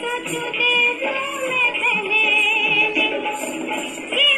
सुख दे दे मैं तने कि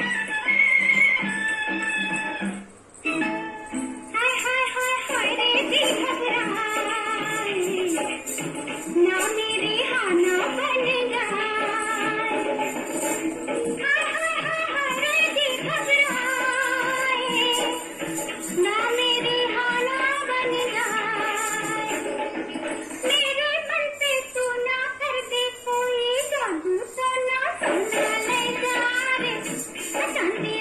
Saturday